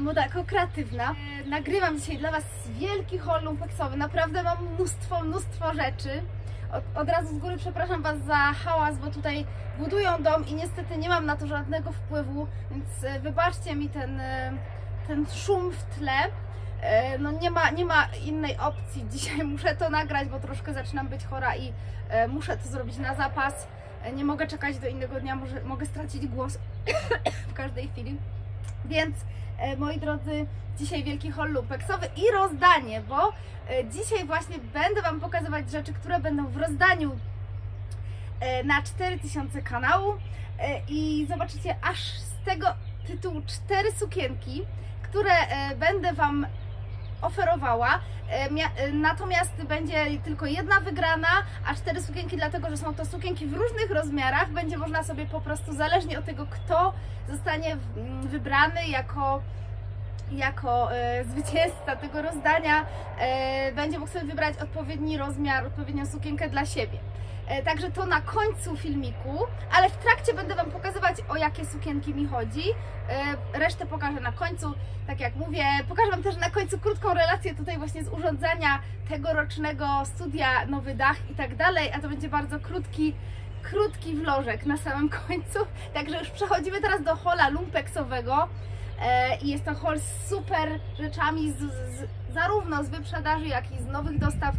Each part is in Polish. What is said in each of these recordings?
moda jako kreatywna. E, Nagrywam dzisiaj dla Was wielki haul lumpeksowy. Naprawdę mam mnóstwo, mnóstwo rzeczy. Od, od razu z góry przepraszam Was za hałas, bo tutaj budują dom i niestety nie mam na to żadnego wpływu, więc e, wybaczcie mi ten, e, ten szum w tle. No nie ma, nie ma innej opcji. Dzisiaj muszę to nagrać, bo troszkę zaczynam być chora i muszę to zrobić na zapas. Nie mogę czekać do innego dnia, może, mogę stracić głos w każdej chwili. Więc e, moi drodzy, dzisiaj wielki haul lumpeksowy i rozdanie, bo e, dzisiaj właśnie będę Wam pokazywać rzeczy, które będą w rozdaniu e, na 4000 kanału. I zobaczycie aż z tego tytułu cztery sukienki, które będę Wam oferowała. E, e, Natomiast będzie tylko jedna wygrana, a cztery sukienki, dlatego że są to sukienki w różnych rozmiarach. Będzie można sobie po prostu, zależnie od tego, kto zostanie w- m, wybrany jako, jako e, zwycięzca tego rozdania, e, będzie mógł sobie wybrać odpowiedni rozmiar, odpowiednią sukienkę dla siebie. E, Także to na końcu filmiku, ale w trakcie będę Wam pokazywać o jakie sukienki mi chodzi. E, Resztę pokażę na końcu, tak jak mówię. Pokażę Wam też na końcu krótką relację tutaj właśnie z urządzenia tegorocznego studia Nowy Dach i tak dalej, a to będzie bardzo krótki, krótki vlożek na samym końcu. Także już przechodzimy teraz do hola lumpeksowego. E, I jest to haul z super rzeczami, z, z, zarówno z wyprzedaży, jak i z nowych dostaw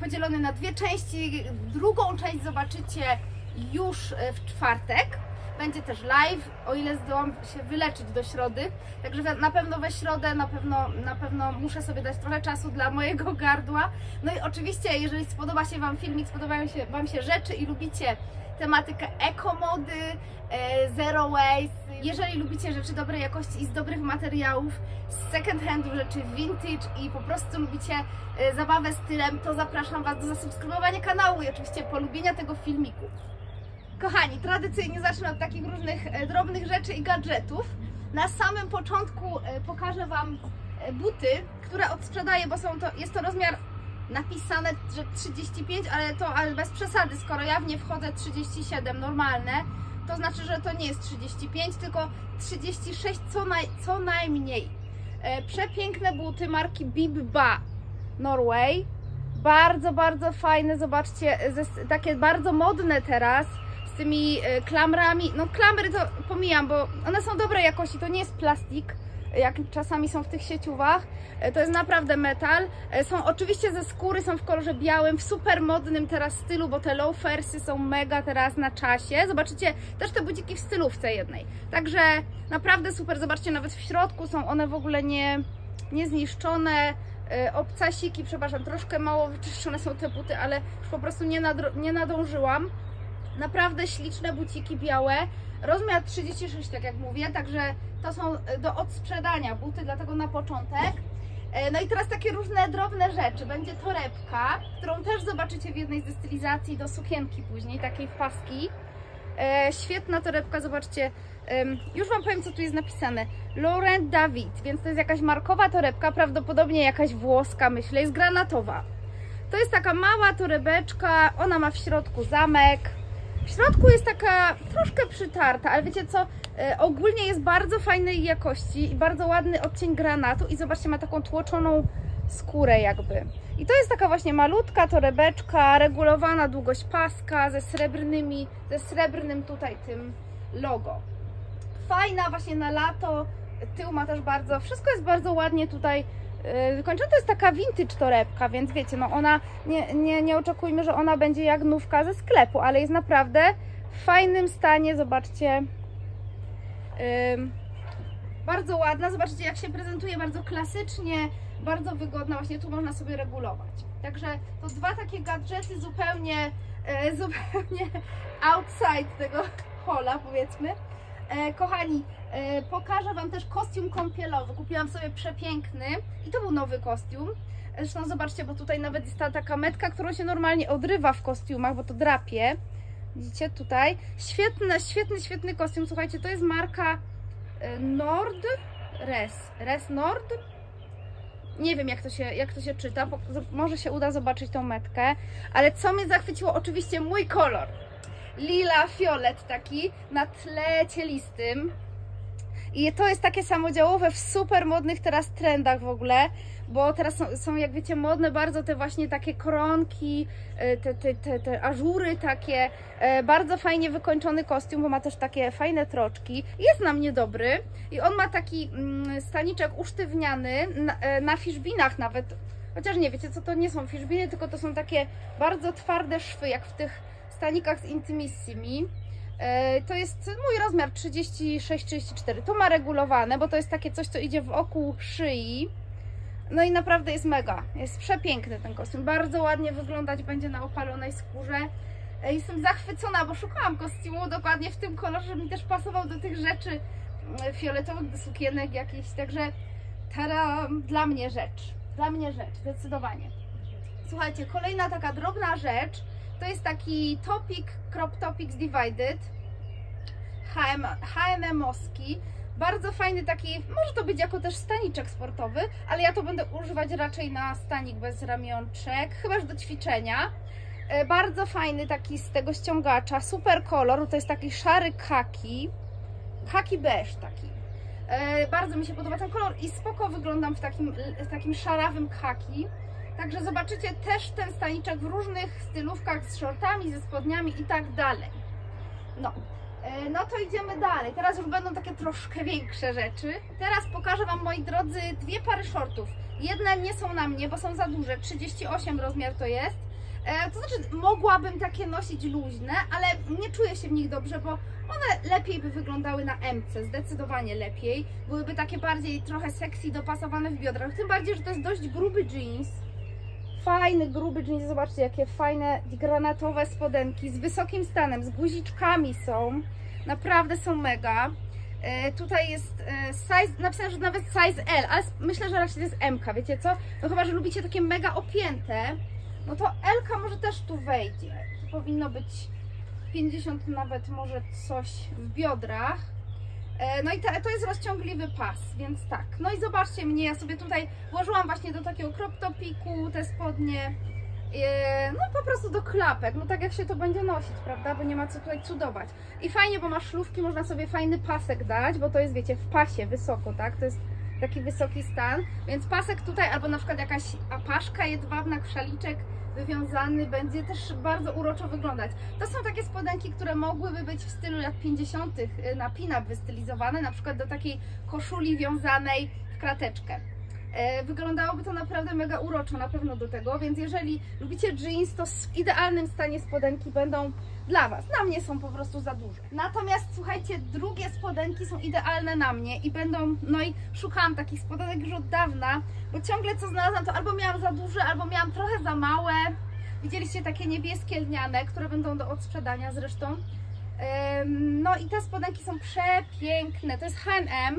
podzielony na dwie części. Drugą część zobaczycie już e, w czwartek. Będzie też live, o ile zdołam się wyleczyć do środy. Także na pewno we środę, na pewno, na pewno muszę sobie dać trochę czasu dla mojego gardła. No i oczywiście, jeżeli spodoba się Wam filmik, spodobają się Wam się rzeczy i lubicie tematykę ekomody, e, zero waste, jeżeli lubicie rzeczy dobrej jakości i z dobrych materiałów, z second handu, rzeczy vintage i po prostu lubicie e, zabawę stylem, to zapraszam Was do zasubskrybowania kanału i oczywiście polubienia tego filmiku. Kochani, tradycyjnie zacznę od takich różnych e, drobnych rzeczy i gadżetów. Na samym początku pokażę Wam buty, które odsprzedaję, bo są to, jest to rozmiar napisane, że 35, ale to ale bez przesady, skoro ja w nie wchodzę 37 normalne, to znaczy, że to nie jest 35, tylko 36 co, naj, co najmniej. E, przepiękne buty marki Bibba Norway. Bardzo, bardzo fajne, zobaczcie, takie bardzo modne teraz z tymi e, klamrami. No klamry to pomijam, bo one są dobrej jakości, to nie jest plastik, jak czasami są w tych sieciówach. E, To jest naprawdę metal. E, Są oczywiście ze skóry, są w kolorze białym, w super modnym teraz stylu, bo te loafersy są mega teraz na czasie. Zobaczycie też te budziki w stylówce jednej. Także naprawdę super, zobaczcie, nawet w środku są one w ogóle nie, niezniszczone. E, Obcasiki, przepraszam, troszkę mało wyczyszczone są te buty, ale już po prostu nie, nie nadążyłam. Naprawdę śliczne buciki białe. Rozmiar 36, tak jak mówię, także to są e, do odsprzedania buty, dlatego na początek. E, No i teraz takie różne drobne rzeczy. Będzie torebka, którą też zobaczycie w jednej ze stylizacji do sukienki później, takiej w paski. E, świetna torebka, zobaczcie. Już Wam powiem, co tu jest napisane. Laurent David, więc to jest jakaś markowa torebka, prawdopodobnie jakaś włoska, myślę, jest granatowa. To jest taka mała torebeczka, ona ma w środku zamek. W środku jest taka troszkę przytarta, ale wiecie co? E, ogólnie jest bardzo fajnej jakości i bardzo ładny odcień granatu i zobaczcie, ma taką tłoczoną skórę jakby. I to jest taka właśnie malutka torebeczka, regulowana długość paska ze srebrnymi, ze srebrnym tutaj tym logo. Fajna właśnie na lato, tył ma też bardzo, wszystko jest bardzo ładnie tutaj yy, wykończone. To jest taka vintage torebka, więc wiecie, no ona, nie, nie, nie oczekujmy, że ona będzie jak nówka ze sklepu, ale jest naprawdę w fajnym stanie, zobaczcie. Bardzo ładna, zobaczcie jak się prezentuje, bardzo klasycznie, bardzo wygodna, właśnie tu można sobie regulować. Także to dwa takie gadżety zupełnie, e, zupełnie outside tego hola powiedzmy. E, kochani, e, pokażę Wam też kostium kąpielowy. Kupiłam sobie przepiękny i to był nowy kostium. Zresztą zobaczcie, bo tutaj nawet jest ta taka metka, którą się normalnie odrywa w kostiumach, bo to drapie. Widzicie tutaj? Świetny, świetny, świetny kostium. Słuchajcie, to jest marka e, Nord Res. Res Nord? Nie wiem jak to się, jak to się czyta, może się uda zobaczyć tą metkę, ale co mnie zachwyciło, oczywiście mój kolor. Lila, fiolet taki na tle cielistym. I to jest takie samodziałowe w super modnych teraz trendach w ogóle, bo teraz są, są jak wiecie modne bardzo te właśnie takie koronki, e, te, te, te, te ażury takie, e, bardzo fajnie wykończony kostium, bo ma też takie fajne troczki, jest na mnie dobry i on ma taki mm, staniczek usztywniany na, e, na fiszbinach nawet, chociaż nie wiecie co to nie są fiszbiny, tylko to są takie bardzo twarde szwy, jak w tych stanikach z Intimissimi. E, To jest mój rozmiar 36-34. To ma regulowane, bo to jest takie coś, co idzie wokół szyi. No i naprawdę jest mega. Jest przepiękny ten kostium. Bardzo ładnie wyglądać będzie na opalonej skórze. E, Jestem zachwycona, bo szukałam kostiumu dokładnie w tym kolorze, mi też pasował do tych rzeczy mm, fioletowych, do sukienek jakichś. Także tada, dla mnie rzecz. Dla mnie rzecz, zdecydowanie. Słuchajcie, kolejna taka drobna rzecz to jest taki topik, crop topics divided HM, H&M-owski. Bardzo fajny taki, może to być jako też staniczek sportowy, ale ja to będę używać raczej na stanik bez ramionczek, chyba że do ćwiczenia. E, Bardzo fajny taki z tego ściągacza, super kolor, to jest taki szary kaki, kaki beige taki. E, Bardzo mi się podoba ten kolor i spoko wyglądam w takim, w takim szarawym kaki. Także zobaczycie też ten staniczek w różnych stylówkach z shortami, ze spodniami i tak dalej. No, E, no to idziemy dalej. Teraz już będą takie troszkę większe rzeczy. Teraz pokażę Wam, moi drodzy, dwie pary shortów. Jedne nie są na mnie, bo są za duże, 38 rozmiar to jest. E, To znaczy, mogłabym takie nosić luźne, ale nie czuję się w nich dobrze, bo one lepiej by wyglądały na MC, zdecydowanie lepiej. Byłyby takie bardziej trochę sexy, dopasowane w biodrach. Tym bardziej, że to jest dość gruby jeans. Fajny, gruby jeans, zobaczcie jakie fajne granatowe spodenki z wysokim stanem, z guziczkami są. Naprawdę są mega. E, tutaj jest e, size, napisane, że nawet size L, ale myślę, że raczej to jest M, wiecie co? No chyba, że lubicie takie mega opięte, no to L może też tu wejdzie. Tu powinno być 50 nawet może coś w biodrach. E, No i to jest rozciągliwy pas, więc tak. No i zobaczcie mnie, ja sobie tutaj włożyłam właśnie do takiego crop topiku te spodnie. E, No po prostu do klapek, no tak jak się to będzie nosić, prawda? Bo nie ma co tutaj cudować. I fajnie, bo ma szlówki, można sobie fajny pasek dać, bo to jest wiecie, w pasie wysoko, tak? To jest taki wysoki stan, więc pasek tutaj albo na przykład jakaś apaszka jedwabna, szaliczek wywiązany będzie też bardzo uroczo wyglądać. To są takie spodenki, które mogłyby być w stylu lat 50. na pin-up wystylizowane, na przykład do takiej koszuli wiązanej w krateczkę. E, Wyglądałoby to naprawdę mega uroczo na pewno do tego, więc jeżeli lubicie jeans, to w idealnym stanie spodenki będą dla Was. Na mnie są po prostu za duże. Natomiast słuchajcie, drugie spodenki są idealne na mnie i będą, no i szukałam takich spodenek już od dawna, bo ciągle co znalazłam to albo miałam za duże, albo miałam trochę za małe. Widzieliście takie niebieskie lniane, które będą do odsprzedania zresztą. No i te spodenki są przepiękne. To jest H&M.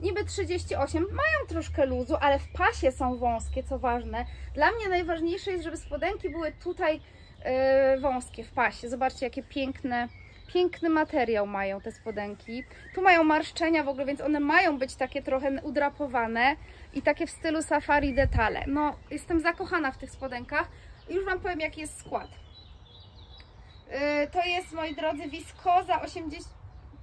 Niby 38, mają troszkę luzu, ale w pasie są wąskie, co ważne. Dla mnie najważniejsze jest, żeby spodenki były tutaj wąskie w pasie. Zobaczcie, jakie piękne, piękny materiał mają te spodenki. Tu mają marszczenia w ogóle, więc one mają być takie trochę udrapowane i takie w stylu safari detale. No, jestem zakochana w tych spodenkach. Już Wam powiem, jaki jest skład. Yy, to jest, moi drodzy, wiskoza 80,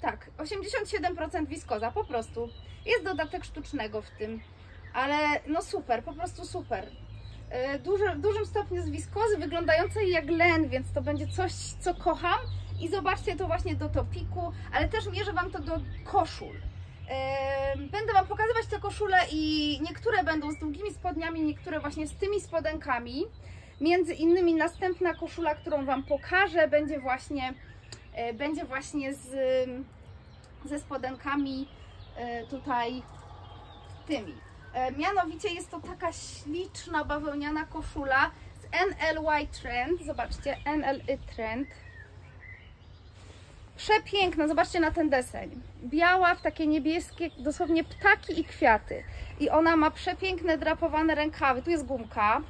tak, 87% wiskoza, po prostu. Jest dodatek sztucznego w tym, ale no super, po prostu super. Yy, Duży, w dużym stopniu z wiskozy, wyglądającej jak len, więc to będzie coś, co kocham. I zobaczcie to właśnie do topiku, ale też mierzę Wam to do koszul. Yy, Będę Wam pokazywać te koszule i niektóre będą z długimi spodniami, niektóre właśnie z tymi spodenkami. Między innymi następna koszula, którą Wam pokażę, będzie właśnie, e, będzie właśnie z, ze spodenkami e, tutaj tymi. E, Mianowicie jest to taka śliczna bawełniana koszula z NLY Trend. Zobaczcie, NLY Trend. Przepiękna, zobaczcie na ten deseń. Biała w takie niebieskie, dosłownie ptaki i kwiaty. I ona ma przepiękne drapowane rękawy. Tu jest gumka.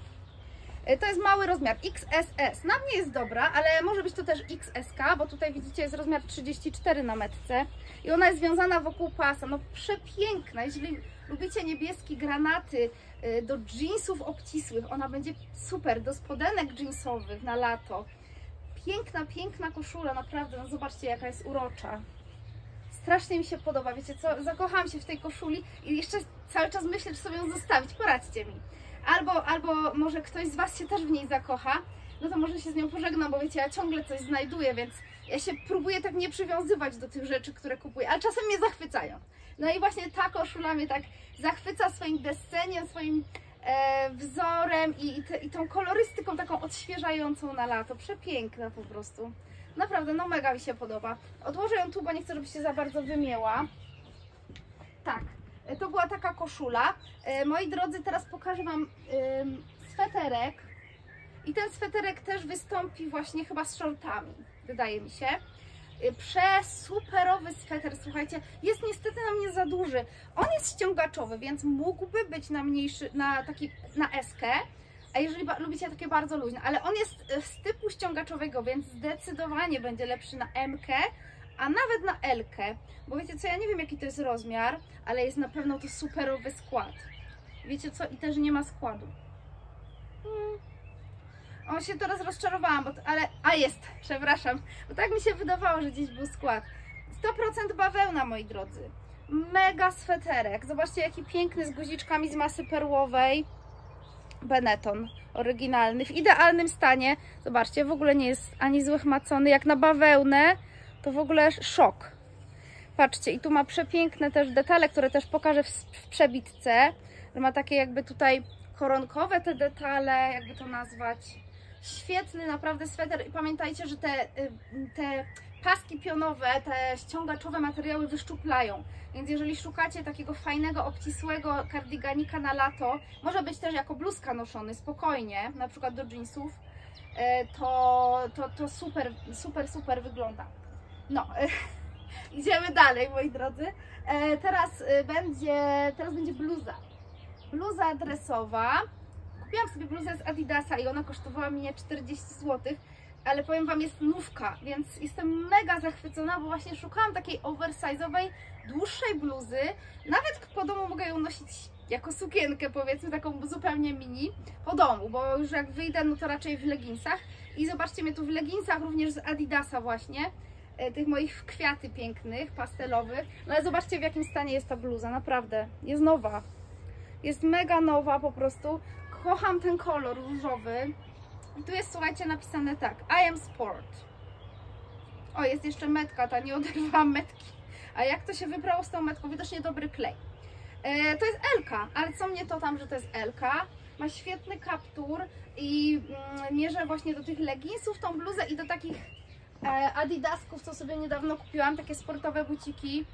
E, To jest mały rozmiar XSS. Na mnie jest dobra, ale może być to też XSK, bo tutaj widzicie jest rozmiar 34 na metce i ona jest związana wokół pasa. No przepiękna. Jeśli lubicie niebieskie granaty e, do jeansów obcisłych, ona będzie super. Do spodenek jeansowych na lato. Piękna, piękna koszula, naprawdę. No zobaczcie jaka jest urocza. Strasznie mi się podoba, wiecie co, zakochałam się w tej koszuli i jeszcze cały czas myślę, czy sobie ją zostawić, poradźcie mi. Albo, albo może ktoś z Was się też w niej zakocha, no to może się z nią pożegnam, bo wiecie, ja ciągle coś znajduję, więc ja się próbuję tak nie przywiązywać do tych rzeczy, które kupuję, ale czasem mnie zachwycają. No i właśnie ta koszula mnie tak zachwyca swoim deseniem, swoim e, wzorem i, i, te, i tą kolorystyką taką odświeżającą na lato. Przepiękna po prostu. Naprawdę, no mega mi się podoba. Odłożę ją tu, bo nie chcę, żeby się za bardzo wymięła. Tak, to była taka koszula. E, moi drodzy, teraz pokażę Wam sweterek. I ten sweterek też wystąpi właśnie chyba z shortami, wydaje mi się. Y, Przesuperowy sweter, słuchajcie, jest niestety na mnie za duży. On jest ściągaczowy, więc mógłby być na mniejszy, na taki, na eskę. A jeżeli lubicie takie bardzo luźne, ale on jest z typu ściągaczowego, więc zdecydowanie będzie lepszy na M, a nawet na L. Bo wiecie co, ja nie wiem jaki to jest rozmiar, ale jest na pewno to superowy skład. Wiecie co, i też nie ma składu. Hmm. O, się teraz rozczarowałam, bo to, ale. A jest, przepraszam, bo tak mi się wydawało, że gdzieś był skład. 100% bawełna, moi drodzy. Mega sweterek. Zobaczcie, jaki piękny z guziczkami z masy perłowej. Benetton oryginalny, w idealnym stanie. Zobaczcie, w ogóle nie jest ani złychmacony. Jak na bawełnę, to w ogóle szok. Patrzcie, i tu ma przepiękne też detale, które też pokażę w, w przebitce. Ma takie jakby tutaj koronkowe te detale, jakby to nazwać. Świetny naprawdę sweter i pamiętajcie, że te, y, te paski pionowe, te ściągaczowe materiały wyszczuplają. Więc jeżeli szukacie takiego fajnego, obcisłego kardiganika na lato, może być też jako bluzka noszony spokojnie, na przykład do jeansów, e, to, to, to super, super, super wygląda. No, idziemy dalej, moi drodzy. E, Teraz y, będzie, teraz będzie bluza. Bluza dresowa. Kupiłam sobie bluzę z Adidasa i ona kosztowała mnie 40 zł, ale powiem Wam, jest nówka, więc jestem mega zachwycona, bo właśnie szukałam takiej oversize'owej, dłuższej bluzy. Nawet po domu mogę ją nosić jako sukienkę, powiedzmy, taką zupełnie mini, po domu, bo już jak wyjdę, no to raczej w leginsach. I zobaczcie mnie tu w leginsach, również z Adidasa właśnie, e, tych moich kwiaty pięknych, pastelowych. No ale zobaczcie w jakim stanie jest ta bluza, naprawdę, jest nowa. Jest mega nowa po prostu. Kocham ten kolor różowy. I tu jest, słuchajcie, napisane tak. I am sport. O, jest jeszcze metka, ta nie oderwałam metki. A jak to się wybrało z tą metką? Widocznie dobry klej. E, to jest Elka, ale co mnie to tam, że to jest Elka. Ma świetny kaptur i mm, mierzę właśnie do tych leginsów tą bluzę i do takich e, adidasków, co sobie niedawno kupiłam, takie sportowe buciki.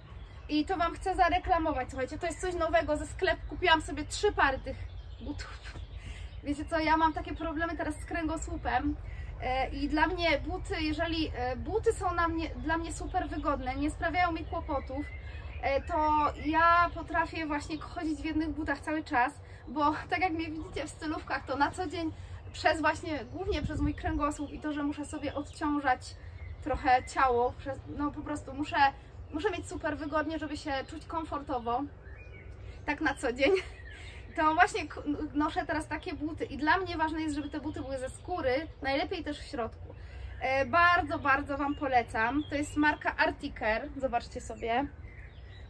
I to Wam chcę zareklamować, słuchajcie, to jest coś nowego ze sklepu. Kupiłam sobie trzy pary tych butów. Wiecie co, ja mam takie problemy teraz z kręgosłupem e, i dla mnie buty, jeżeli e, buty są na mnie, dla mnie super wygodne, nie sprawiają mi kłopotów, e, to ja potrafię właśnie chodzić w jednych butach cały czas, bo tak jak mnie widzicie w stylówkach, to na co dzień przez właśnie, głównie przez mój kręgosłup i to, że muszę sobie odciążać trochę ciało, no po prostu muszę, muszę mieć super wygodnie, żeby się czuć komfortowo, tak na co dzień to właśnie noszę teraz takie buty i dla mnie ważne jest, żeby te buty były ze skóry, najlepiej też w środku. E, bardzo, bardzo Wam polecam. To jest marka Artiker, zobaczcie sobie.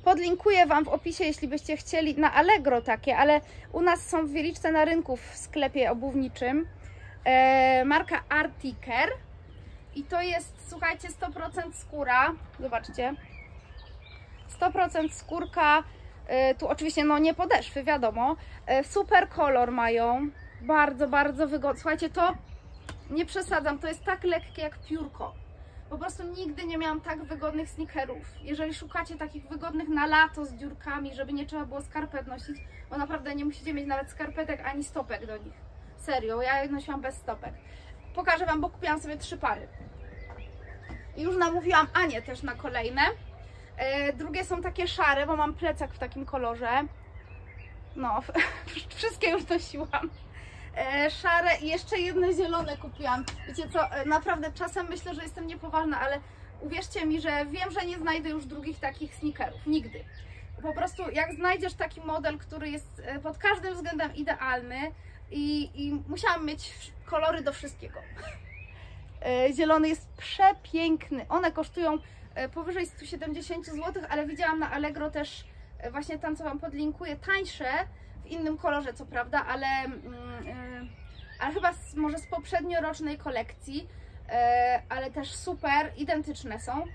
Podlinkuję Wam w opisie, jeśli byście chcieli, na Allegro takie, ale u nas są w Wieliczce na rynku w sklepie obuwniczym. E, marka Artiker i to jest, słuchajcie, 100% skóra, zobaczcie. 100% skórka, E, Tu oczywiście no nie podeszwy, wiadomo. E, Super kolor mają. Bardzo, bardzo wygodne. Słuchajcie, to nie przesadzam, to jest tak lekkie jak piórko. Po prostu nigdy nie miałam tak wygodnych sneakerów. Jeżeli szukacie takich wygodnych na lato z dziurkami, żeby nie trzeba było skarpet nosić, bo naprawdę nie musicie mieć nawet skarpetek ani stopek do nich. Serio, ja nosiłam bez stopek. Pokażę Wam, bo kupiłam sobie trzy pary. Już namówiłam Anię też na kolejne. E, Drugie są takie szare, bo mam plecak w takim kolorze. No, wszystkie już nosiłam. E, Szare i jeszcze jedne zielone kupiłam. Wiecie co, e, naprawdę czasem myślę, że jestem niepoważna, ale uwierzcie mi, że wiem, że nie znajdę już drugich takich sneakerów. Nigdy. Po prostu jak znajdziesz taki model, który jest e, pod każdym względem idealny i, i musiałam mieć kolory do wszystkiego. E, Zielony jest przepiękny. One kosztują e, powyżej 170 zł, ale widziałam na Allegro też e, właśnie tam, co Wam podlinkuję, tańsze, w innym kolorze co prawda, ale, mm, ale chyba z, może z poprzedniorocznej kolekcji, ale też super, identyczne są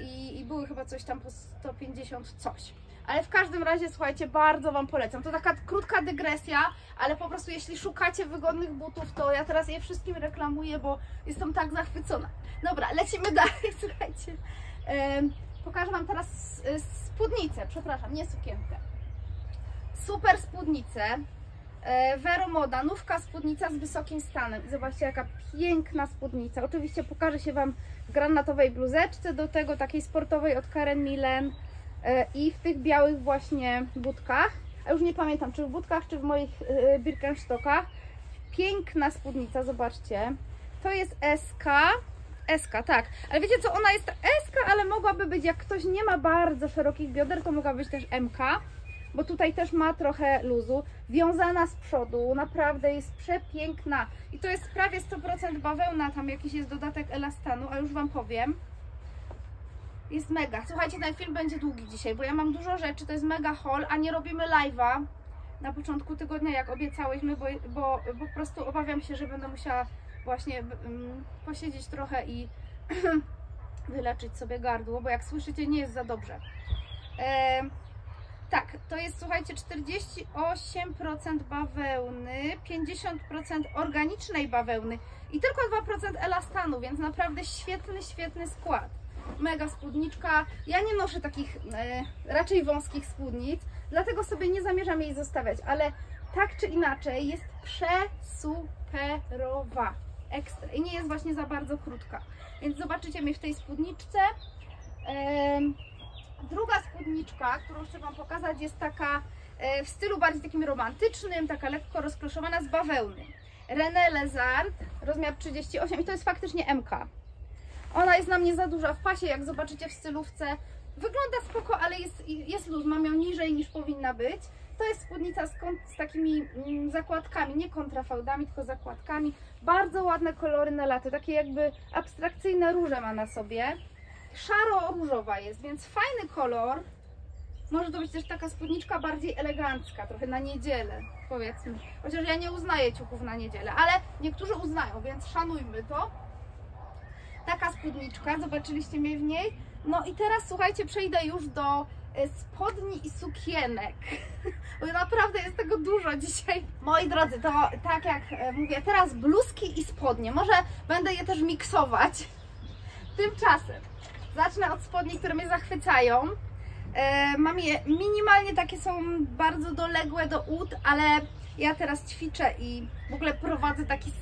i, i były chyba coś tam po 150 coś. Ale w każdym razie, słuchajcie, bardzo Wam polecam. To taka krótka dygresja, ale po prostu jeśli szukacie wygodnych butów, to ja teraz je wszystkim reklamuję, bo jestem tak zachwycona. Dobra, lecimy dalej, słuchajcie. Pokażę Wam teraz s- spódnicę, przepraszam, nie sukienkę. Super spódnicę. E, Vero Moda, nówka spódnica z wysokim stanem. Zobaczcie, jaka piękna spódnica. Oczywiście pokażę się Wam w granatowej bluzeczce, do tego takiej sportowej od Karen Millen e, i w tych białych właśnie budkach. A już nie pamiętam, czy w budkach, czy w moich e, Birkenstockach. Piękna spódnica, zobaczcie. To jest SK. SK, tak. Ale wiecie co, ona jest SK, ale mogłaby być, jak ktoś nie ma bardzo szerokich bioder, to mogła być też MK bo tutaj też ma trochę luzu. Wiązana z przodu, naprawdę jest przepiękna. I to jest prawie 100% bawełna, tam jakiś jest dodatek elastanu, a już Wam powiem. Jest mega. Słuchajcie, ten film będzie długi dzisiaj, bo ja mam dużo rzeczy, to jest mega haul, a nie robimy live'a na początku tygodnia, jak obiecałyśmy, bo, bo, bo po prostu obawiam się, że będę musiała właśnie mm, posiedzieć trochę i wyleczyć sobie gardło, bo jak słyszycie, nie jest za dobrze. Em, tak, to jest słuchajcie 48% bawełny, 50% organicznej bawełny i tylko 2% elastanu, więc naprawdę świetny, świetny skład. Mega spódniczka. Ja nie noszę takich e, raczej wąskich spódnic, dlatego sobie nie zamierzam jej zostawiać, ale tak czy inaczej jest przesuperowa. Ekstra. I nie jest właśnie za bardzo krótka. Więc zobaczycie mnie w tej spódniczce. Em, Druga spódniczka, którą chcę Wam pokazać, jest taka e, w stylu bardziej takim romantycznym, taka lekko rozkloszowana z bawełny. René Lezard, rozmiar 38 i to jest faktycznie MK. Ona jest na mnie za duża w pasie, jak zobaczycie w stylówce. Wygląda spoko, ale jest, jest luz, mam ją niżej niż powinna być. To jest spódnica z, z takimi mm, zakładkami, nie kontrafałdami, tylko zakładkami. Bardzo ładne kolory na lato, takie jakby abstrakcyjne róże ma na sobie szaro-różowa jest, więc fajny kolor. Może to być też taka spódniczka bardziej elegancka, trochę na niedzielę, powiedzmy. Chociaż ja nie uznaję ciuchów na niedzielę, ale niektórzy uznają, więc szanujmy to. Taka spódniczka, zobaczyliście mnie w niej. No i teraz słuchajcie, przejdę już do e, spodni i sukienek. Bo naprawdę jest tego dużo dzisiaj. Moi drodzy, to tak jak e, mówię, teraz bluzki i spodnie. Może będę je też miksować. Tymczasem zacznę od spodni, które mnie zachwycają. E, mam je minimalnie takie są bardzo doległe do ud, ale ja teraz ćwiczę i w ogóle prowadzę taki,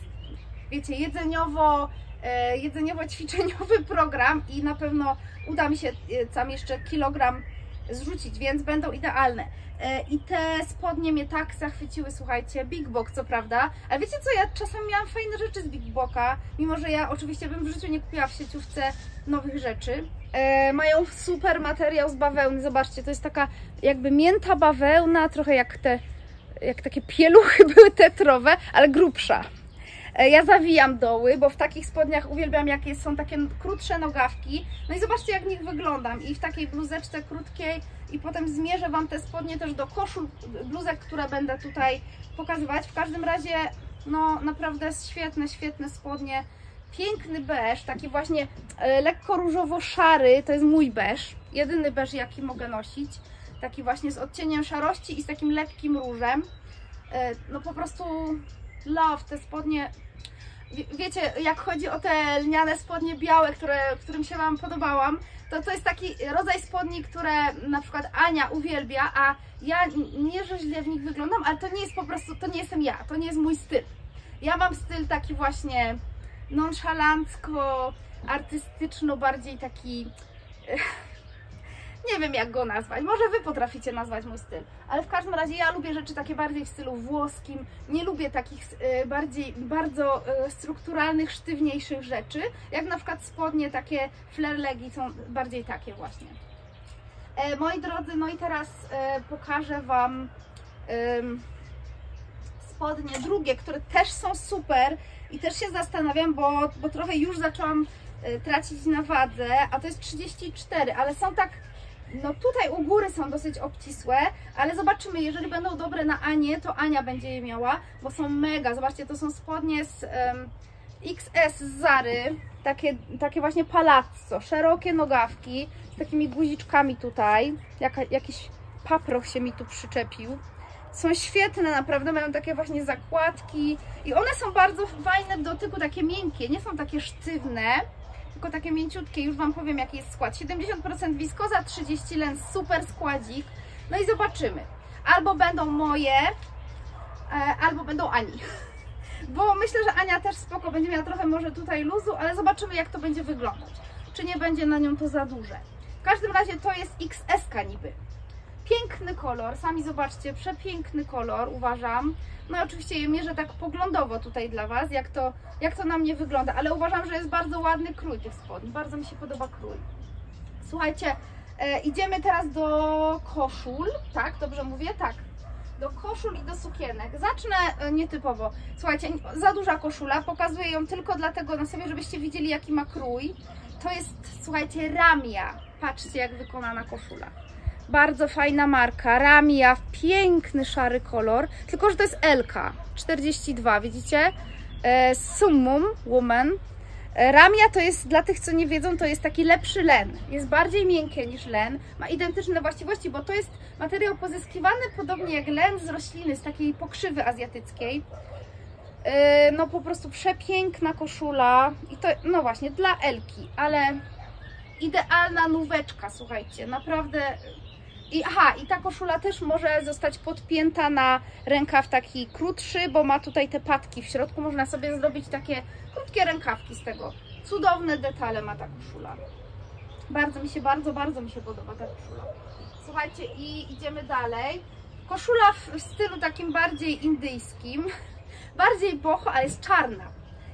wiecie, jedzeniowo, jedzeniowo-ćwiczeniowy program i na pewno uda mi się e, tam jeszcze kilogram zrzucić, więc będą idealne. E, I te spodnie mnie tak zachwyciły, słuchajcie, Big Box co prawda, ale wiecie co, ja czasem miałam fajne rzeczy z Big Boka, mimo że ja oczywiście bym w życiu nie kupiła w sieciówce nowych rzeczy. E, mają super materiał z bawełny, zobaczcie, to jest taka jakby mięta bawełna, trochę jak te, jak takie pieluchy były tetrowe, ale grubsza. E, Ja zawijam doły, bo w takich spodniach uwielbiam, jakie są takie krótsze nogawki. No i zobaczcie, jak w nich wyglądam. I w takiej bluzeczce krótkiej. I potem zmierzę Wam te spodnie też do koszul, bluzek, które będę tutaj pokazywać. W każdym razie, no naprawdę świetne, świetne spodnie. Piękny beż, taki właśnie e, lekko różowo-szary. To jest mój beż. Jedyny beż, jaki mogę nosić. Taki właśnie z odcieniem szarości i z takim lekkim różem. E, No po prostu love te spodnie. Wie- Wiecie, jak chodzi o te lniane spodnie białe, które, którym się Wam podobałam, to to jest taki rodzaj spodni, które na przykład Ania uwielbia, a ja nie, że źle w nich wyglądam, ale to nie jest po prostu, to nie jestem ja, to nie jest mój styl. Ja mam styl taki właśnie nonszalancko, artystyczno, bardziej taki nie wiem jak go nazwać. Może wy potraficie nazwać mój styl. Ale w każdym razie ja lubię rzeczy takie bardziej w stylu włoskim. Nie lubię takich y, bardziej, bardzo y, strukturalnych, sztywniejszych rzeczy. Jak na przykład spodnie, takie flare legi są bardziej takie właśnie. E, moi drodzy, no i teraz e, pokażę Wam spodnie drugie, które też są super i też się zastanawiam, bo, bo trochę już zaczęłam tracić na wadze, a to jest 34, ale są tak, no tutaj u góry są dosyć obcisłe, ale zobaczymy, jeżeli będą dobre na Anię, to Ania będzie je miała, bo są mega, zobaczcie, to są spodnie z um, XS z Zary, takie, takie właśnie palazzo, szerokie nogawki, z takimi guziczkami tutaj, Jaka, jakiś paproch się mi tu przyczepił. Są świetne naprawdę, mają takie właśnie zakładki i one są bardzo fajne w dotyku, takie miękkie, nie są takie sztywne, tylko takie mięciutkie. Już Wam powiem jaki jest skład. 70% wiskoza, 30 len, super składzik. No i zobaczymy. Albo będą moje, e, albo będą Ani. Bo myślę, że Ania też spoko będzie miała trochę może tutaj luzu, ale zobaczymy jak to będzie wyglądać. Czy nie będzie na nią to za duże. W każdym razie to jest XS niby. Piękny kolor, sami zobaczcie, przepiękny kolor uważam. No oczywiście je mierzę tak poglądowo tutaj dla Was, jak to, jak to na mnie wygląda, ale uważam, że jest bardzo ładny krój tych spodni, bardzo mi się podoba krój. Słuchajcie, e, idziemy teraz do koszul, tak? Dobrze mówię? Tak. Do koszul i do sukienek. Zacznę e, nietypowo. Słuchajcie, za duża koszula, pokazuję ją tylko dlatego na sobie, żebyście widzieli jaki ma krój. To jest, słuchajcie, ramia. Patrzcie jak wykonana koszula. Bardzo fajna marka, Ramia, piękny szary kolor, tylko że to jest LK 42, widzicie? E, Summum Woman. E, Ramia to jest, dla tych co nie wiedzą, to jest taki lepszy len. Jest bardziej miękkie niż len, ma identyczne właściwości, bo to jest materiał pozyskiwany podobnie jak len z rośliny, z takiej pokrzywy azjatyckiej. E, no po prostu przepiękna koszula i to, no właśnie, dla Elki, ale idealna nóweczka, słuchajcie, naprawdę i aha, i ta koszula też może zostać podpięta na rękaw taki krótszy, bo ma tutaj te patki w środku. Można sobie zrobić takie krótkie rękawki z tego. Cudowne detale ma ta koszula. Bardzo mi się, bardzo, bardzo mi się podoba ta koszula. Słuchajcie, i idziemy dalej. Koszula w stylu takim bardziej indyjskim. Bardziej boho, ale jest czarna.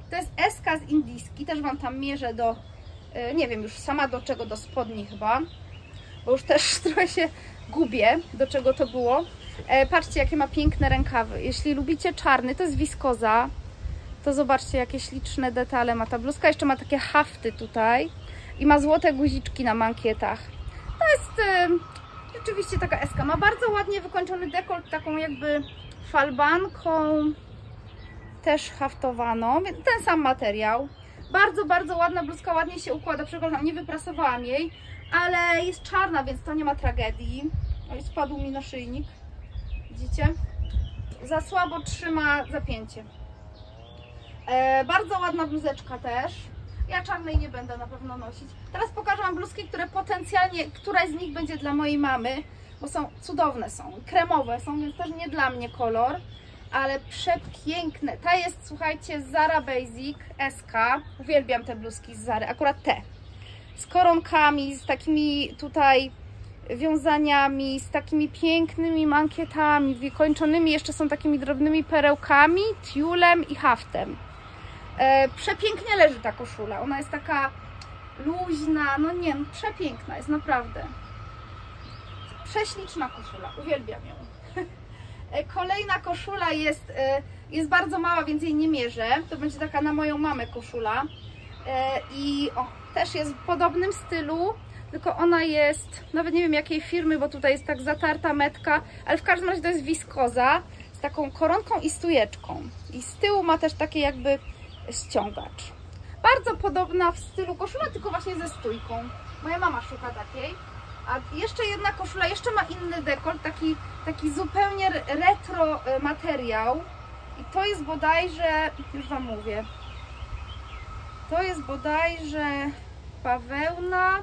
To jest eska z indyjski. Też Wam tam mierzę do, e, nie wiem już sama do czego, do spodni chyba bo już też trochę się gubię, do czego to było. E, patrzcie, jakie ma piękne rękawy. Jeśli lubicie czarny, to jest wiskoza, to zobaczcie, jakie śliczne detale ma ta bluzka. Jeszcze ma takie hafty tutaj i ma złote guziczki na mankietach. To jest e, rzeczywiście taka eska. Ma bardzo ładnie wykończony dekolt, taką jakby falbanką, też haftowaną. Ten sam materiał. Bardzo, bardzo ładna bluzka, ładnie się układa. Przepraszam, nie wyprasowałam jej ale jest czarna, więc to nie ma tragedii. Oj, spadł mi naszyjnik. Widzicie? Za słabo trzyma zapięcie. E, bardzo ładna bluzeczka też. Ja czarnej nie będę na pewno nosić. Teraz pokażę Wam bluzki, które potencjalnie, któraś z nich będzie dla mojej mamy, bo są cudowne są, kremowe są, więc też nie dla mnie kolor, ale przepiękne. Ta jest, słuchajcie, Zara Basic SK. Uwielbiam te bluzki z Zary, akurat te z koronkami, z takimi tutaj wiązaniami, z takimi pięknymi mankietami, wykończonymi jeszcze są takimi drobnymi perełkami, tiulem i haftem. E, przepięknie leży ta koszula, ona jest taka luźna, no nie, no przepiękna jest naprawdę. Prześliczna koszula, uwielbiam ją. E, kolejna koszula jest, e, jest bardzo mała, więc jej nie mierzę. To będzie taka na moją mamę koszula. E, I o, też jest w podobnym stylu, tylko ona jest, nawet nie wiem jakiej firmy, bo tutaj jest tak zatarta metka, ale w każdym razie to jest wiskoza z taką koronką i stujeczką. I z tyłu ma też takie jakby ściągacz. Bardzo podobna w stylu koszula, tylko właśnie ze stójką. Moja mama szuka takiej. A jeszcze jedna koszula, jeszcze ma inny dekolt, taki, taki zupełnie retro e, materiał. I to jest bodajże, już Wam mówię, to jest bodajże bawełna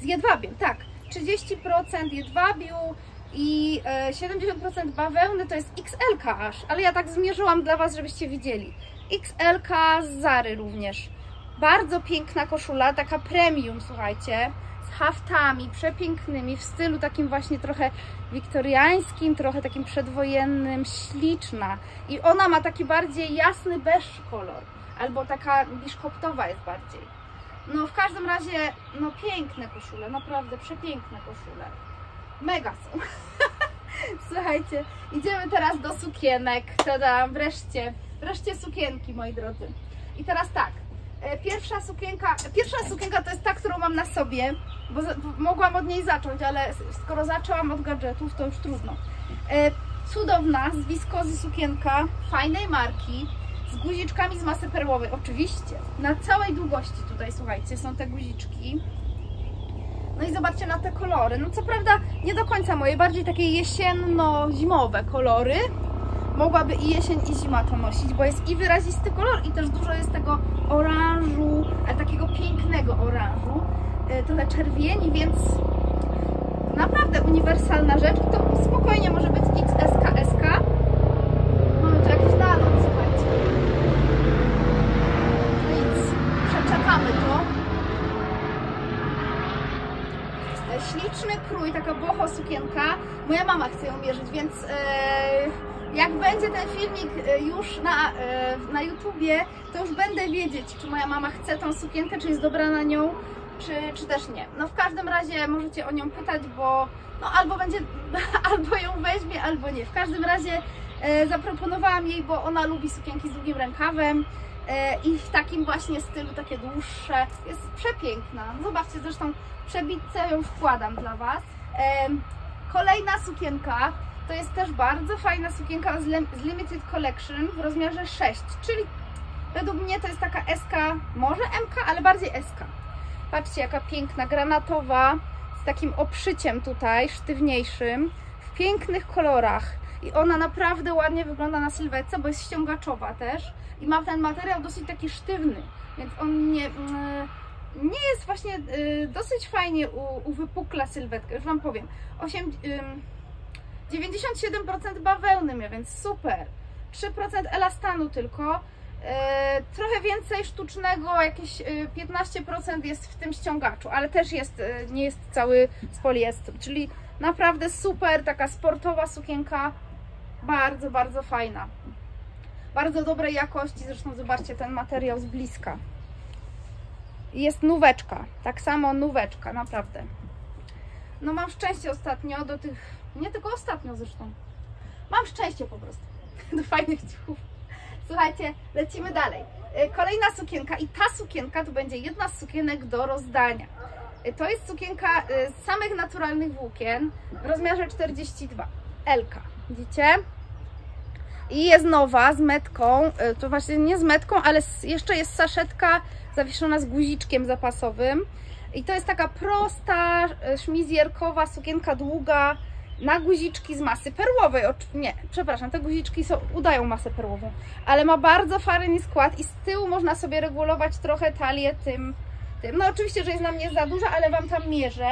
z jedwabiem, tak. 30% jedwabiu i 70% e, bawełny to jest XL aż, ale ja tak zmierzyłam dla Was, żebyście widzieli. XL z Zary również. Bardzo piękna koszula, taka premium, słuchajcie, z haftami przepięknymi, w stylu takim właśnie trochę wiktoriańskim, trochę takim przedwojennym, śliczna. I ona ma taki bardziej jasny beż kolor albo taka biszkoptowa jest bardziej. No w każdym razie, no piękne koszule, naprawdę przepiękne koszule. Mega są. Słuchajcie, idziemy teraz do sukienek. Tada, wreszcie, wreszcie sukienki, moi drodzy. I teraz tak, E, Pierwsza sukienka, pierwsza sukienka to jest ta, którą mam na sobie, bo mogłam od niej zacząć, ale skoro zaczęłam od gadżetów, to już trudno. E, Cudowna, z wiskozy sukienka, fajnej marki, z guziczkami z masy perłowej, oczywiście. Na całej długości tutaj, słuchajcie, są te guziczki. No i zobaczcie na te kolory. No co prawda nie do końca moje, bardziej takie jesienno-zimowe kolory. Mogłaby i jesień i zima to nosić, bo jest i wyrazisty kolor i też dużo jest tego oranżu, takiego pięknego oranżu. E, Trochę czerwieni, więc naprawdę uniwersalna rzecz. I to spokojnie może być XSK, SK. Mamy tu jakiś nalot, słuchajcie. No nic, przeczekamy to. E, Krój, taka boho sukienka. Moja mama chce ją mierzyć, więc e, jak będzie ten filmik e, już na, e, na YouTubie, to już będę wiedzieć, czy moja mama chce tą sukienkę, czy jest dobra na nią, czy, czy też nie. No w każdym razie możecie o nią pytać, bo no albo będzie, albo ją weźmie, albo nie. W każdym razie zaproponowałam jej, bo ona lubi sukienki z długim rękawem. E, I w takim właśnie stylu, takie dłuższe, jest przepiękna. Zobaczcie, zresztą przebitce ją wkładam dla Was. Em, Kolejna sukienka to jest też bardzo fajna sukienka z Limited Collection w rozmiarze 6, czyli według mnie to jest taka SK, może MK, ale bardziej SK. Patrzcie, jaka piękna, granatowa, z takim obszyciem tutaj, sztywniejszym, w pięknych kolorach. I ona naprawdę ładnie wygląda na sylwetce, bo jest ściągaczowa też i ma ten materiał dosyć taki sztywny, więc on nie, mm, nie jest właśnie y, dosyć fajnie uwypukla sylwetkę, już Wam powiem. 8, ym, 97% bawełny mnie, więc super. 3% elastanu tylko. E, trochę więcej sztucznego, jakieś e, 15% jest w tym ściągaczu, ale też jest, nie jest cały z poliestru, czyli naprawdę super, taka sportowa sukienka, bardzo, bardzo fajna. Bardzo dobrej jakości, zresztą zobaczcie ten materiał z bliska. Jest nóweczka, tak samo nóweczka, naprawdę. No mam szczęście ostatnio do tych, nie tylko ostatnio zresztą, mam szczęście po prostu do fajnych ciuchów. Słuchajcie, lecimy dalej. Y, Kolejna sukienka i ta sukienka to będzie jedna z sukienek do rozdania. Y, To jest sukienka y, z samych naturalnych włókien w rozmiarze 42. Elka, widzicie? I jest nowa z metką, y, to właśnie nie z metką, ale jeszcze jest saszetka zawieszona z guziczkiem zapasowym. I to jest taka prosta, szmizjerkowa sukienka długa na guziczki z masy perłowej. Nie, przepraszam, te guziczki są, udają masę perłową, ale ma bardzo fajny skład i z tyłu można sobie regulować trochę talię tym, tym. No oczywiście, że jest na mnie za duża, ale Wam tam mierzę.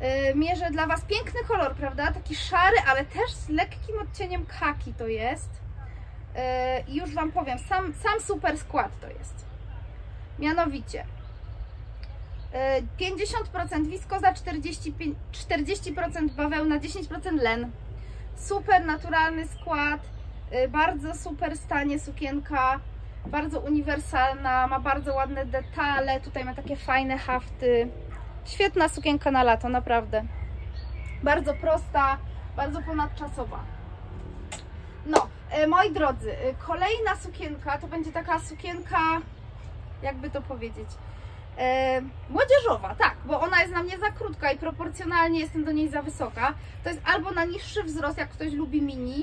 Yy, mierzę dla Was piękny kolor, prawda? Taki szary, ale też z lekkim odcieniem kaki to jest. Yy, I już Wam powiem, sam, sam super skład to jest. Mianowicie yy, 50% wiskoza, 45, 40% bawełna, 10% len. Super naturalny skład, bardzo super stanie sukienka, bardzo uniwersalna, ma bardzo ładne detale, tutaj ma takie fajne hafty. Świetna sukienka na lato, naprawdę. Bardzo prosta, bardzo ponadczasowa. No, e, moi drodzy, e, kolejna sukienka to będzie taka sukienka, jakby to powiedzieć, e, młodzieżowa, tak, bo ona jest na mnie za krótka i proporcjonalnie jestem do niej za wysoka. To jest albo na niższy wzrost, jak ktoś lubi mini,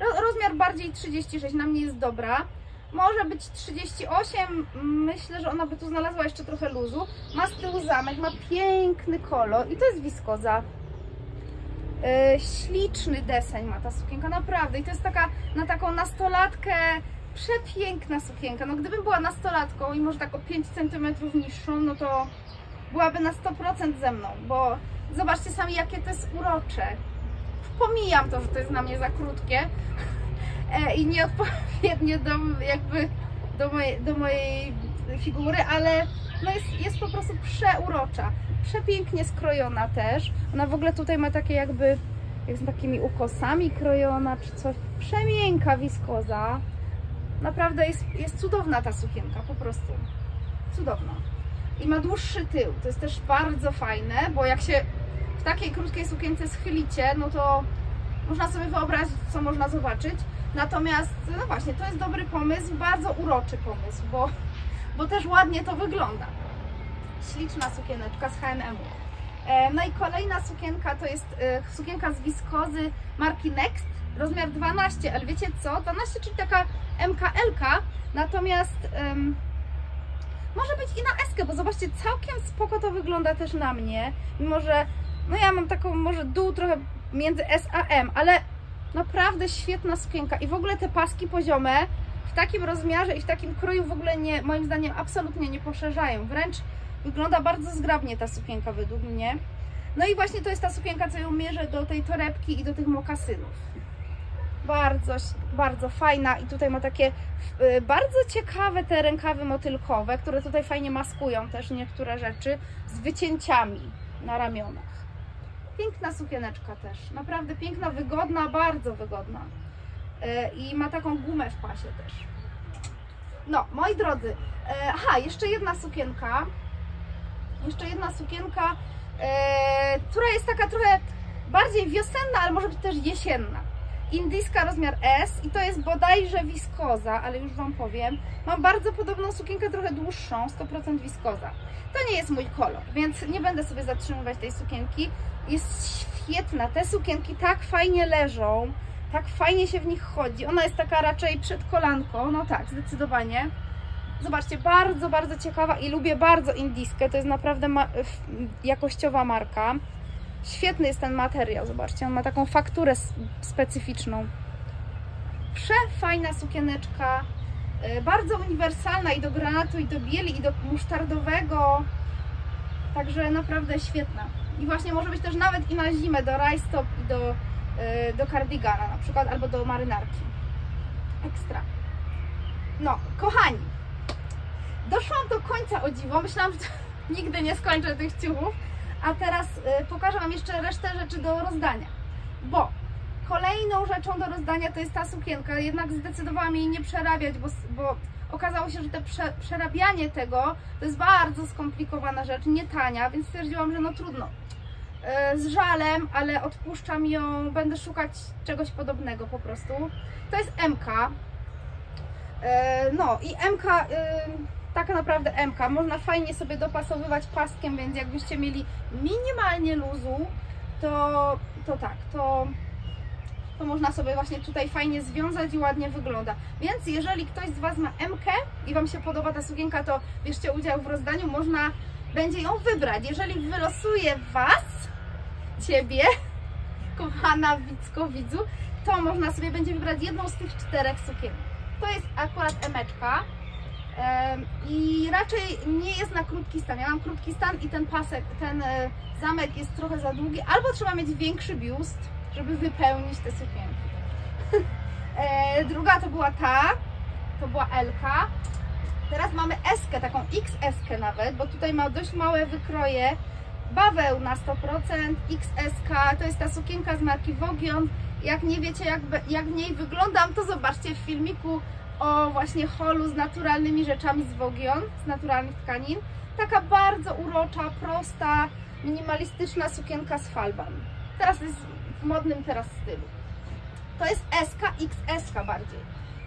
ro- rozmiar bardziej 36 na mnie jest dobra. Może być 38, myślę, że ona by tu znalazła jeszcze trochę luzu. Ma z tyłu zamek, ma piękny kolor i to jest wiskoza. Yy, śliczny deseń ma ta sukienka, naprawdę. I to jest taka, na taką nastolatkę, przepiękna sukienka. No gdybym była nastolatką i może tak o 5 cm niższą, no to byłaby na 100% ze mną, bo zobaczcie sami jakie to jest urocze. Pomijam to, że to jest na mnie za krótkie i nieodpowiednie do, jakby do, mojej, do mojej figury, ale no jest, jest po prostu przeurocza. Przepięknie skrojona też. Ona w ogóle tutaj ma takie jakby, jak z takimi ukosami krojona czy coś. Przemiękka wiskoza. Naprawdę jest, jest cudowna ta sukienka, po prostu. Cudowna. I ma dłuższy tył. To jest też bardzo fajne, bo jak się w takiej krótkiej sukience schylicie, no to można sobie wyobrazić, co można zobaczyć. Natomiast, no właśnie, to jest dobry pomysł, bardzo uroczy pomysł, bo bo też ładnie to wygląda. Śliczna sukieneczka z H&M. No i kolejna sukienka to jest e, sukienka z wiskozy marki Next, rozmiar 12, ale wiecie co? 12, czyli taka MKL, natomiast um, może być i na eskę, bo zobaczcie, całkiem spoko to wygląda też na mnie, mimo że no ja mam taką może dół trochę między S a M, ale naprawdę świetna sukienka i w ogóle te paski poziome w takim rozmiarze i w takim kroju w ogóle nie, moim zdaniem absolutnie nie poszerzają, wręcz wygląda bardzo zgrabnie ta sukienka według mnie. No i właśnie to jest ta sukienka, co ją mierzę do tej torebki i do tych mokasynów. Bardzo, bardzo fajna i tutaj ma takie y, bardzo ciekawe te rękawy motylkowe, które tutaj fajnie maskują też niektóre rzeczy z wycięciami na ramionach. Piękna sukieneczka też, naprawdę piękna, wygodna, bardzo wygodna. E, I ma taką gumę w pasie też. No, moi drodzy, e, aha, jeszcze jedna sukienka. Jeszcze jedna sukienka, e, która jest taka trochę bardziej wiosenna, ale może być też jesienna. Indyjska rozmiar S i to jest bodajże wiskoza, ale już Wam powiem. Mam bardzo podobną sukienkę, trochę dłuższą, 100% wiskoza. To nie jest mój kolor, więc nie będę sobie zatrzymywać tej sukienki jest świetna. Te sukienki tak fajnie leżą, tak fajnie się w nich chodzi. Ona jest taka raczej przed kolanką, no tak, zdecydowanie. Zobaczcie, bardzo, bardzo ciekawa i lubię bardzo indiskę. To jest naprawdę ma jakościowa marka. Świetny jest ten materiał, zobaczcie, on ma taką fakturę specyficzną. Przefajna sukieneczka, y, bardzo uniwersalna i do granatu, i do bieli, i do musztardowego. Także naprawdę świetna. I właśnie może być też nawet i na zimę do rajstop i do, yy, do kardigana na przykład, albo do marynarki. Ekstra. No, kochani, doszłam do końca o dziwo. Myślałam, że nigdy nie skończę tych ciuchów, a teraz yy, pokażę Wam jeszcze resztę rzeczy do rozdania. Bo kolejną rzeczą do rozdania to jest ta sukienka, jednak zdecydowałam jej nie przerabiać, bo, bo okazało się, że te prze, przerabianie tego to jest bardzo skomplikowana rzecz, nie tania, więc stwierdziłam, że no trudno. E, z żalem, ale odpuszczam ją, będę szukać czegoś podobnego po prostu. To jest MK. E, no i MK, tak naprawdę MK, można fajnie sobie dopasowywać paskiem, więc jakbyście mieli minimalnie luzu, to, to tak, to to można sobie właśnie tutaj fajnie związać i ładnie wygląda. Więc jeżeli ktoś z Was ma MK i Wam się podoba ta sukienka, to bierzcie udział w rozdaniu, można będzie ją wybrać. Jeżeli wylosuje Was, Ciebie, kochana widzko, widzu, to można sobie będzie wybrać jedną z tych czterech sukienek. To jest akurat emeczka i raczej nie jest na krótki stan. Ja mam krótki stan i ten pasek, ten e, zamek jest trochę za długi, albo trzeba mieć większy biust, żeby wypełnić te sukienki. E, druga to była ta, to była Elka. Teraz mamy S, taką XS nawet, bo tutaj ma dość małe wykroje. Baweł na 100%, XSK, to jest ta sukienka z marki Vogion. Jak nie wiecie jak, jak w niej wyglądam, to zobaczcie w filmiku o właśnie holu z naturalnymi rzeczami z Vogion, z naturalnych tkanin. Taka bardzo urocza, prosta, minimalistyczna sukienka z falbami. Teraz jest w modnym teraz stylu. To jest SK, XS bardziej.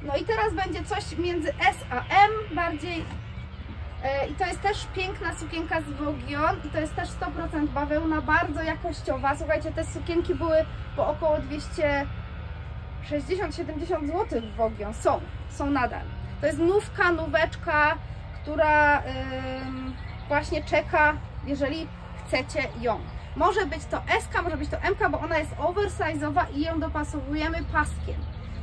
No i teraz będzie coś między S a M bardziej. E, I to jest też piękna sukienka z Vogion i to jest też 100% bawełna, bardzo jakościowa. Słuchajcie, te sukienki były po około 260-70 zł w Vogion. Są, są nadal. To jest nówka, nóweczka, która yy, właśnie czeka, jeżeli chcecie ją. Może być to S, może być to M, bo ona jest oversize'owa i ją dopasowujemy paskiem.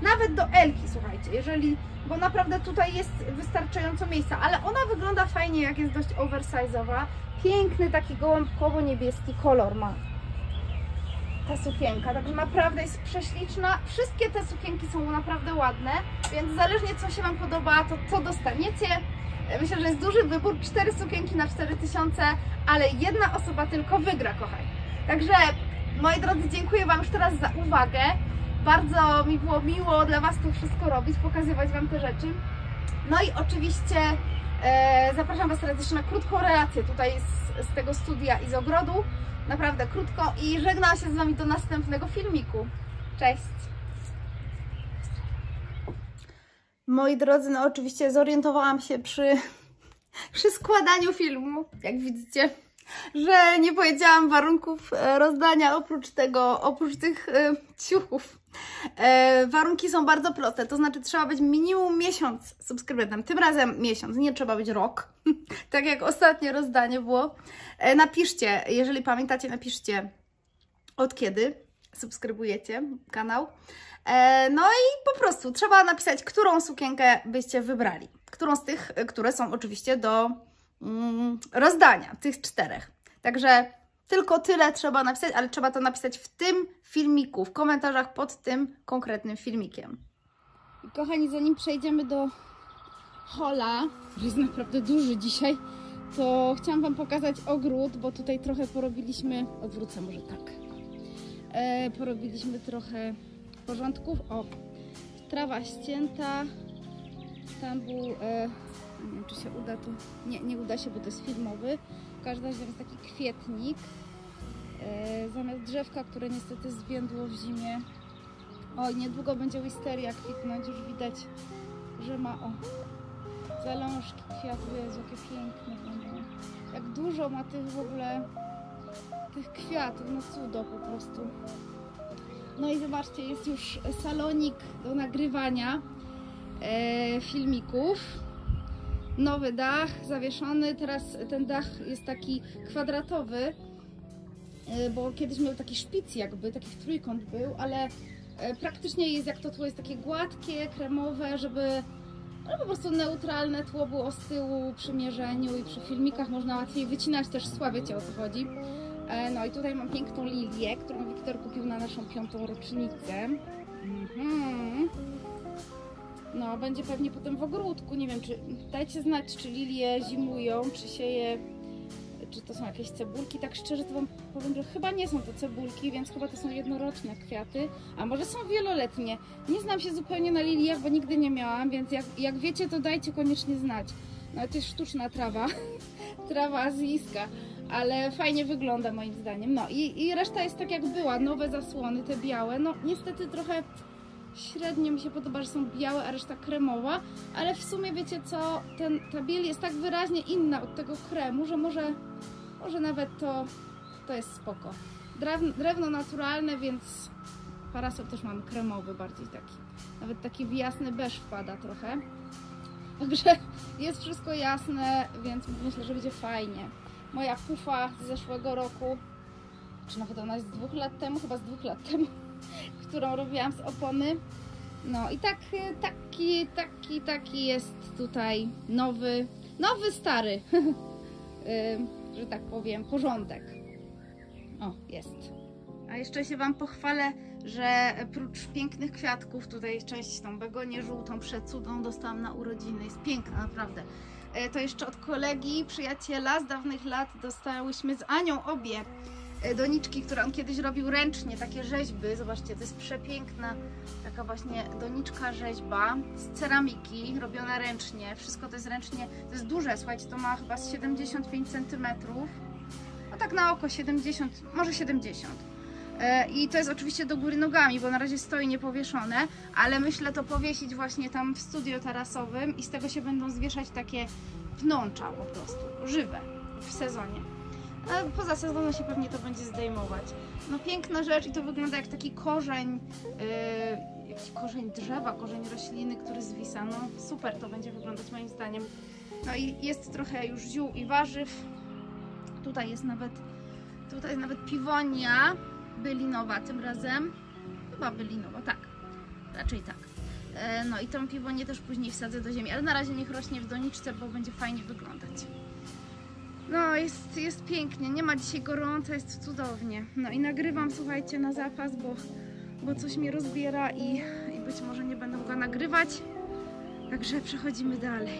Nawet do Elki, słuchajcie, jeżeli, bo naprawdę tutaj jest wystarczająco miejsca, ale ona wygląda fajnie, jak jest dość oversize'owa. Piękny taki gołąbkowo-niebieski kolor ma ta sukienka, także naprawdę jest prześliczna. Wszystkie te sukienki są naprawdę ładne, więc zależnie co się Wam podoba, to co dostaniecie. Myślę, że jest duży wybór, cztery sukienki na 4000, ale jedna osoba tylko wygra, kochani. Także, moi drodzy, dziękuję Wam już teraz za uwagę. Bardzo mi było miło dla Was to wszystko robić, pokazywać Wam te rzeczy. No i oczywiście e, zapraszam Was jeszcze na krótką relację tutaj z, z tego studia i z ogrodu. Naprawdę krótko i żegnam się z Wami do następnego filmiku. Cześć! Moi drodzy, no oczywiście zorientowałam się przy przy składaniu filmu, jak widzicie, że nie powiedziałam warunków e, rozdania oprócz tego, oprócz tych e, ciuchów. E, warunki są bardzo proste, to znaczy trzeba być minimum miesiąc subskrybentem. Tym razem miesiąc, nie trzeba być rok, tak jak ostatnie rozdanie było. Napiszcie, jeżeli pamiętacie, napiszcie od kiedy subskrybujecie kanał. No i po prostu trzeba napisać, którą sukienkę byście wybrali. Którą z tych, które są oczywiście do rozdania, tych czterech. Także tylko tyle trzeba napisać, ale trzeba to napisać w tym filmiku, w komentarzach pod tym konkretnym filmikiem. Kochani, zanim przejdziemy do hola, który jest naprawdę duży dzisiaj, to chciałam Wam pokazać ogród, bo tutaj trochę porobiliśmy, odwrócę może tak, e, porobiliśmy trochę porządków. O, trawa ścięta, tam był, e, nie wiem czy się uda tu, nie, nie uda się, bo to jest filmowy, w każdym razie jest taki kwietnik, e, zamiast drzewka, które niestety zwiędło w zimie. O, i niedługo będzie wisteria kwitnąć, już widać, że ma, o, zalążki kwiatów, Jezu, jakie piękne. Jak dużo ma tych w ogóle, tych kwiatów, no cudo po prostu. No i zobaczcie, jest już salonik do nagrywania e, filmików. Nowy dach zawieszony, teraz ten dach jest taki kwadratowy, e, bo kiedyś miał taki szpic jakby, taki w trójkąt był, ale e, praktycznie jest jak to tło jest takie gładkie, kremowe, żeby no po prostu neutralne tło było z tyłu przy mierzeniu i przy filmikach można łatwiej wycinać też sła, wiecie o co chodzi. E, No i tutaj mam piękną lilię, którą Wiktor kupił na naszą piątą rocznicę. Mhm. No, będzie pewnie potem w ogródku. Nie wiem, czy dajcie znać, czy lilie zimują, czy się je, czy to są jakieś cebulki. Tak szczerze to Wam powiem, że chyba nie są to cebulki, więc chyba to są jednoroczne kwiaty, a może są wieloletnie. Nie znam się zupełnie na liliach, bo nigdy nie miałam, więc jak, jak wiecie, to dajcie koniecznie znać. No to jest sztuczna trawa, trawa azyjska ale fajnie wygląda moim zdaniem. No i, i reszta jest tak jak była, nowe zasłony, te białe. No niestety trochę średnio mi się podoba, że są białe, a reszta kremowa, ale w sumie wiecie co, ten, ta biel jest tak wyraźnie inna od tego kremu, że może, może nawet to, to jest spoko. Drewno, drewno naturalne, więc parasol też mamy kremowy bardziej taki. Nawet taki w jasny beż wpada trochę. Także jest wszystko jasne, więc myślę, że będzie fajnie moja pufa z zeszłego roku, czy nawet ona jest z dwóch lat temu, chyba z dwóch lat temu, którą robiłam z opony. No i tak, taki, taki, taki jest tutaj nowy, nowy, stary, że tak powiem, porządek. O, jest. A jeszcze się Wam pochwalę, że prócz pięknych kwiatków, tutaj część tą begonię żółtą przecudą dostałam na urodziny. Jest piękna, naprawdę. E, to jeszcze od kolegi, przyjaciela z dawnych lat dostałyśmy z Anią obie doniczki, które on kiedyś robił ręcznie, takie rzeźby. Zobaczcie, to jest przepiękna taka właśnie doniczka rzeźba z ceramiki, robiona ręcznie. Wszystko to jest ręcznie, to jest duże, słuchajcie, to ma chyba z 75 cm. No tak na oko 70, może 70 e, i to jest oczywiście do góry nogami, bo na razie stoi niepowieszone, ale myślę to powiesić właśnie tam w studio tarasowym i z tego się będą zwieszać takie pnącza po prostu, żywe w sezonie. Poza sezonem się pewnie to będzie zdejmować. No piękna rzecz i to wygląda jak taki korzeń, yy, jakiś korzeń drzewa, korzeń rośliny, który zwisa. No super to będzie wyglądać moim zdaniem. No i jest trochę już ziół i warzyw. Tutaj jest nawet, tutaj jest nawet piwonia bylinowa tym razem. Chyba bylinowa, tak. Raczej tak. E, no i tą piwonię też później wsadzę do ziemi, ale na razie niech rośnie w doniczce, bo będzie fajnie wyglądać. No, jest, jest pięknie, nie ma dzisiaj gorąco, jest cudownie. No i nagrywam, słuchajcie, na zapas, bo, bo coś mnie rozbiera i, i być może nie będę mogła nagrywać. Także przechodzimy dalej.